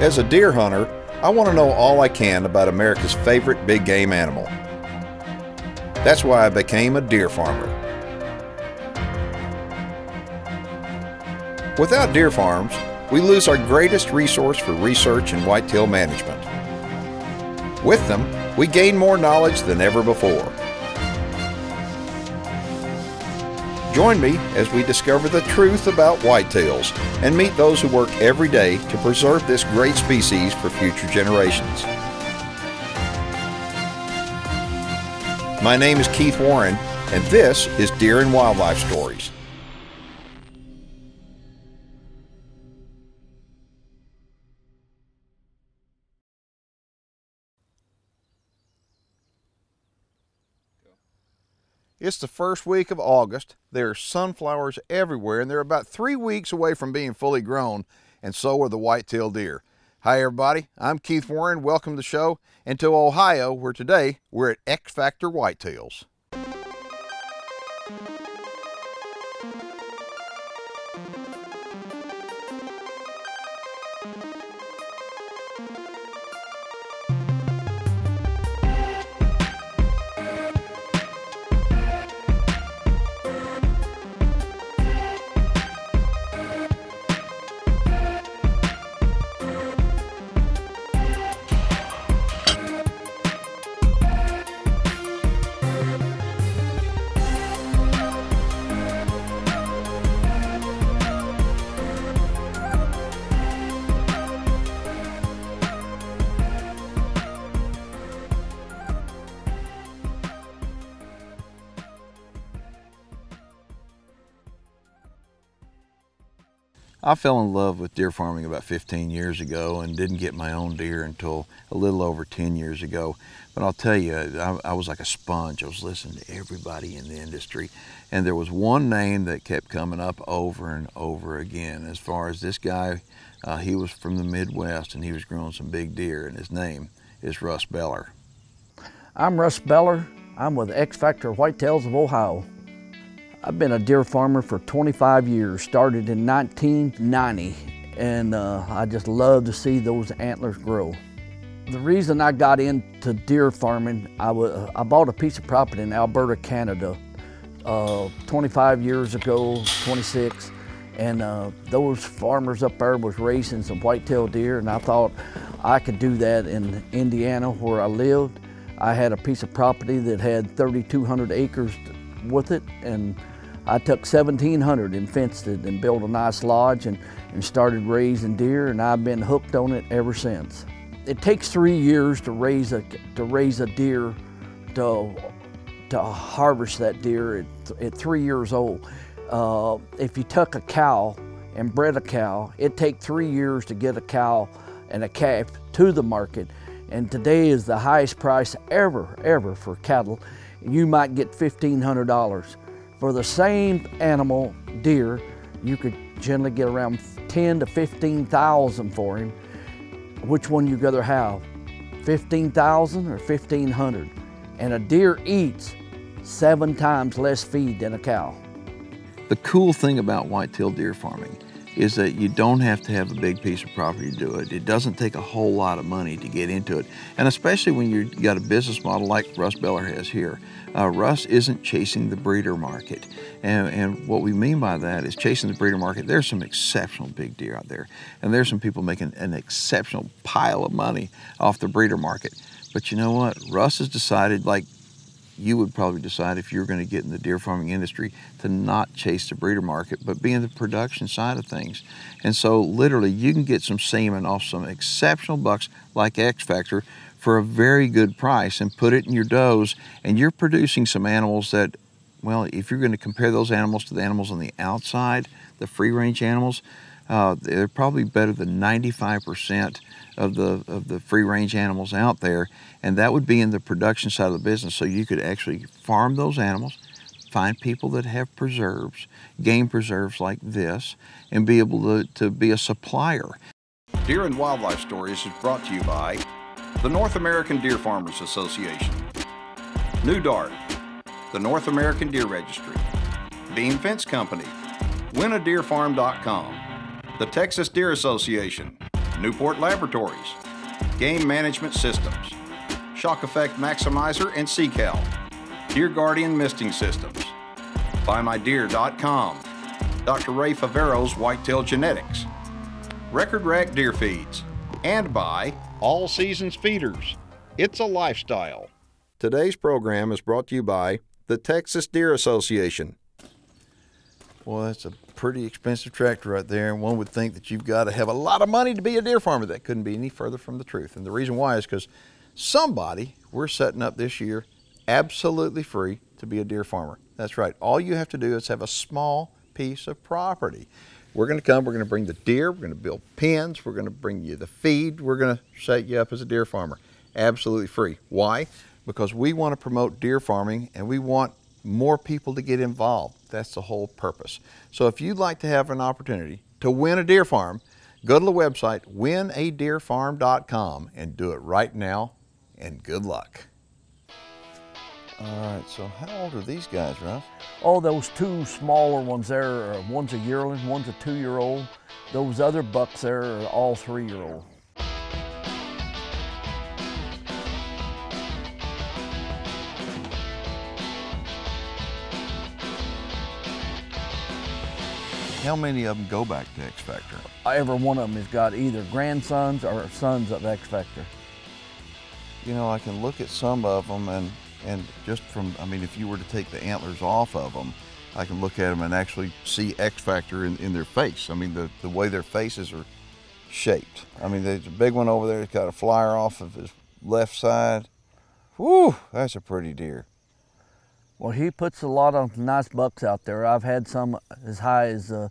As a deer hunter, I want to know all I can about America's favorite big game animal. That's why I became a deer farmer. Without deer farms, we lose our greatest resource for research and whitetail management. With them, we gain more knowledge than ever before. Join me as we discover the truth about whitetails and meet those who work every day to preserve this great species for future generations. My name is Keith Warren, and this is Deer and Wildlife Stories. It's the first week of August. There are sunflowers everywhere, and they're about three weeks away from being fully grown, and so are the white-tailed deer. Hi, everybody. I'm Keith Warren. Welcome to the show and to Ohio, where today we're at X Factor Whitetails. I fell in love with deer farming about 15 years ago and didn't get my own deer until a little over 10 years ago. But I'll tell you, I, I, was like a sponge. I was listening to everybody in the industry. And there was one name that kept coming up over and over again. As far as this guy, uh, he was from the Midwest and he was growing some big deer, and his name is Russ Bellar. I'm Russ Bellar. I'm with X Factor Whitetails of Ohio. I've been a deer farmer for 25 years, started in 1990, and uh, I just love to see those antlers grow. The reason I got into deer farming, I, I bought a piece of property in Alberta, Canada, uh, 25 years ago, 26, and uh, those farmers up there was raising some whitetail deer, and I thought I could do that in Indiana where I lived. I had a piece of property that had 3,200 acres with it and I took 1,700 and fenced it and built a nice lodge and, and started raising deer and I've been hooked on it ever since. It takes three years to raise a, to raise a deer to, to harvest that deer at, at three years old. Uh, if you took a cow and bred a cow, it takes three years to get a cow and a calf to the market. And today is the highest price ever, ever for cattle you might get $1,500. For the same animal, deer, you could generally get around 10 to 15,000 for him. Which one you rather have, 15,000 or 1,500? And a deer eats seven times less feed than a cow. The cool thing about whitetail deer farming is that you don't have to have a big piece of property to do it. It doesn't take a whole lot of money to get into it. And especially when you've got a business model like Russ Bellar has here. Uh, Russ isn't chasing the breeder market. And, and what we mean by that is chasing the breeder market. There's some exceptional big deer out there. And there's some people making an exceptional pile of money off the breeder market. But you know what? Russ has decided, like you would probably decide if you're going to get in the deer farming industry to not chase the breeder market, but be in the production side of things. And so literally you can get some semen off some exceptional bucks like X Factor for a very good price and put it in your does and you're producing some animals that, well, if you're going to compare those animals to the animals on the outside, the free range animals, uh, they're probably better than 95% of the of the free range animals out there, and that would be in the production side of the business. So you could actually farm those animals, find people that have preserves, game preserves like this, and be able to, to be a supplier. Deer and Wildlife Stories is brought to you by the North American Deer Farmers Association, Pneu-Dart, the North American Deer Registry, Beam Fence Company, WinADeerFarm.com, the Texas Deer Association, Newport Laboratories, Game Management Systems, Shock Effect Maximizer and Secal, Deer Guardian Misting Systems, BuyMyDeer.com, Dr. Ray Favero's Whitetail Genetics, Record Rack Deer Feeds, and by All Seasons Feeders. It's a lifestyle. Today's program is brought to you by the Texas Deer Association. Well, that's a pretty expensive tractor right there, and one would think that you've got to have a lot of money to be a deer farmer. That couldn't be any further from the truth. And the reason why is because somebody we're setting up this year absolutely free to be a deer farmer. That's right. All you have to do is have a small piece of property. We're going to come, we're going to bring the deer, we're going to build pens, we're going to bring you the feed, we're going to set you up as a deer farmer. Absolutely free. Why? Because we want to promote deer farming and we want more people to get involved. That's the whole purpose. So if you'd like to have an opportunity to win a deer farm, go to the website winadeerfarm.com and do it right now and good luck. All right, so how old are these guys, Russ? Oh, those two smaller ones there, uh, one's a yearling, one's a two-year-old. Those other bucks there are all three-year-old. How many of them go back to X Factor? Every one of them has got either grandsons or sons of X Factor. You know, I can look at some of them and, and just from, I mean, if you were to take the antlers off of them, I can look at them and actually see X Factor in, in their face. I mean, the, the way their faces are shaped. I mean, there's a big one over there that's got a flyer off of his left side. Whew, that's a pretty deer. Well, he puts a lot of nice bucks out there. I've had some as high as uh,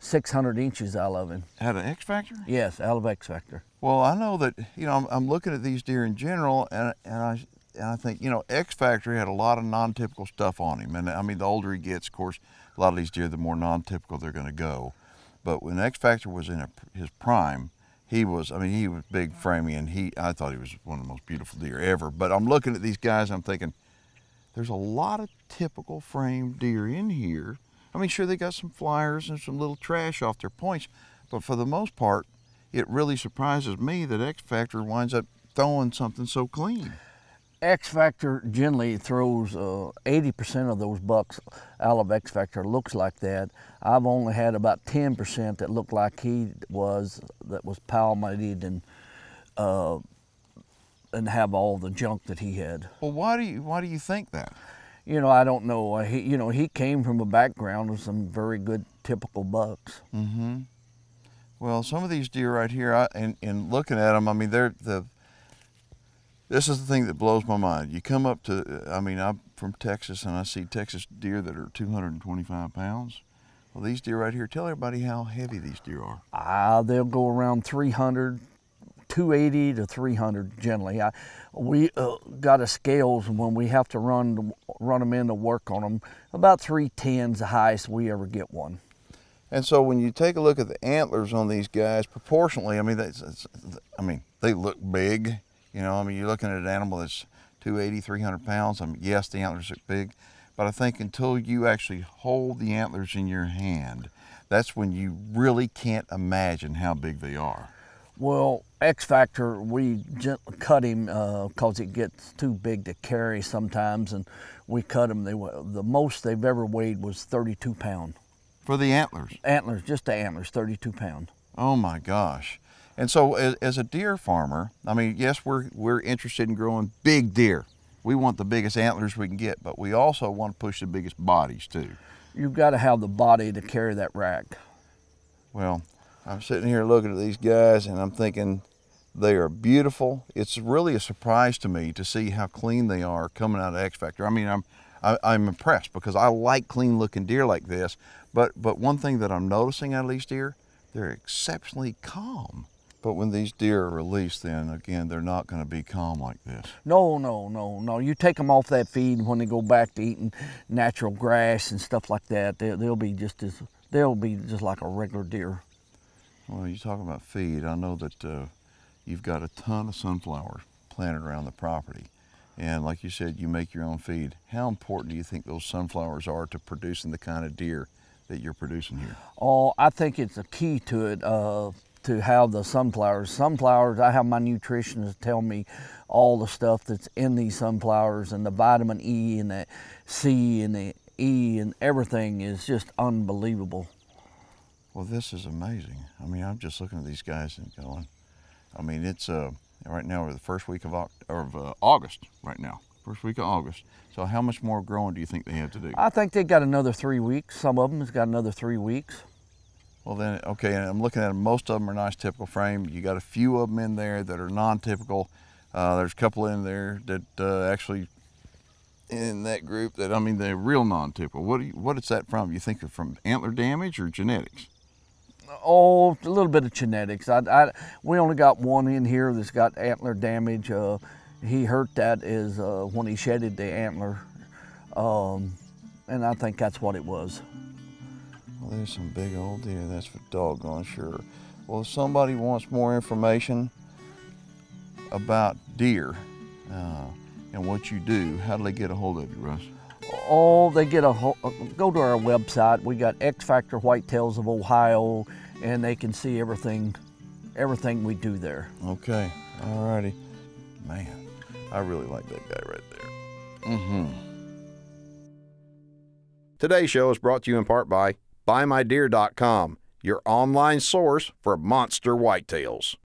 600 inches out of him. Out of X Factor? Yes, out of X Factor. Well, I know that, you know, I'm, I'm looking at these deer in general and, and I and I think, you know, X Factor had a lot of non-typical stuff on him. And I mean, the older he gets, of course, a lot of these deer, the more non-typical they're going to go. But when X Factor was in a, his prime, he was, I mean, he was big framing and he, I thought he was one of the most beautiful deer ever. But I'm looking at these guys, I'm thinking, there's a lot of typical frame deer in here. I mean, sure, they got some flyers and some little trash off their points, but for the most part, it really surprises me that X Factor winds up throwing something so clean. X Factor generally throws 80% uh, of those bucks out of X Factor looks like that. I've only had about 10% that looked like he was, that was palmated and uh, and have all the junk that he had. Well, why do you why do you think that? You know, I don't know. He, you know, he came from a background of some very good typical bucks. Mm-hmm. Well, some of these deer right here, I, and, and looking at them, I mean, they're the. This is the thing that blows my mind. You come up to, I mean, I'm from Texas, and I see Texas deer that are 225 pounds. Well, these deer right here, tell everybody how heavy these deer are. Ah, uh, they'll go around 300, 280 to 300 generally. I, we uh, got a scales when we have to run run them in to work on them. About 310 is the highest we ever get one. And so when you take a look at the antlers on these guys, proportionally, I mean, that's, I mean, they look big. You know, I mean, you're looking at an animal that's 280, 300 pounds. I mean, yes, the antlers look big, but I think until you actually hold the antlers in your hand, that's when you really can't imagine how big they are. Well, X Factor, we gently cut him because uh, it gets too big to carry sometimes, and we cut him. They the most they've ever weighed was 32 pound. For the antlers. Antlers, just the antlers, 32 pound. Oh my gosh! And so, as, as a deer farmer, I mean, yes, we're we're interested in growing big deer. We want the biggest antlers we can get, but we also want to push the biggest bodies too. You've got to have the body to carry that rack. Well, I'm sitting here looking at these guys and I'm thinking they are beautiful. It's really a surprise to me to see how clean they are coming out of X Factor. I mean, I'm I, am i am impressed because I like clean looking deer like this. But but one thing that I'm noticing out of these deer, they're exceptionally calm. But when these deer are released, then again, they're not going to be calm like this. No, no, no, no. You take them off that feed when they go back to eating natural grass and stuff like that. They, they'll be just as they'll be just like a regular deer. Well, you talk about feed. I know that uh, you've got a ton of sunflowers planted around the property. And like you said, you make your own feed. How important do you think those sunflowers are to producing the kind of deer that you're producing here? Oh, I think it's a key to it. Uh, to have the sunflowers. Sunflowers, I have my nutritionist tell me all the stuff that's in these sunflowers and the vitamin E and the C and the E and everything is just unbelievable. Well, this is amazing. I mean, I'm just looking at these guys and going, I mean, it's uh, right now we're the first week of, of uh, August right now, first week of August. So how much more growing do you think they have to do? I think they got another three weeks. Some of them has got another three weeks. Well then, okay, and I'm looking at them. Most of them are nice typical frame. You got a few of them in there that are non-typical. Uh, there's a couple in there that uh, actually in that group that I mean they're real non-typical. What do you, what is that from? You think they're from antler damage or genetics? Oh, a little bit of genetics. I, I, we only got one in here that's got antler damage. Uh, he hurt that is uh, when he shedded the antler, um, and I think that's what it was. Well, there's some big old deer. That's for doggone sure. Well, if somebody wants more information about deer uh, and what you do, how do they get a hold of you, Russ? Oh, they get a ho- go to our website. We got X Factor Whitetails of Ohio, and they can see everything, everything we do there. Okay, all righty. Man, I really like that guy right there. Mm-hmm. Today's show is brought to you in part by BuyMyDeer.com, your online source for monster whitetails.